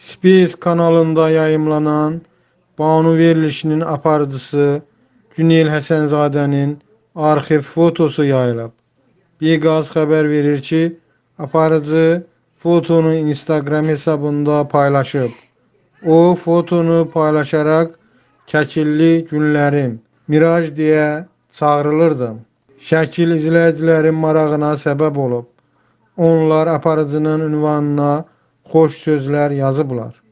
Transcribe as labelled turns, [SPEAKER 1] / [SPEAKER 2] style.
[SPEAKER 1] Space kanalında yayımlanan Banu verilişinin aparıcısı Günel Həsənzadənin arxiv fotosu yayılıb. Biqaz xəbər verir ki, aparıcı fotonu Instagram hesabında paylaşıb. O fotonu paylaşaraq Kəkilli günlərim Miraj deyə çağrılırdı. Şəkil izləyicilərin marağına səbəb olub. Onlar aparıcının ünvanına hoş sözler yazı bular.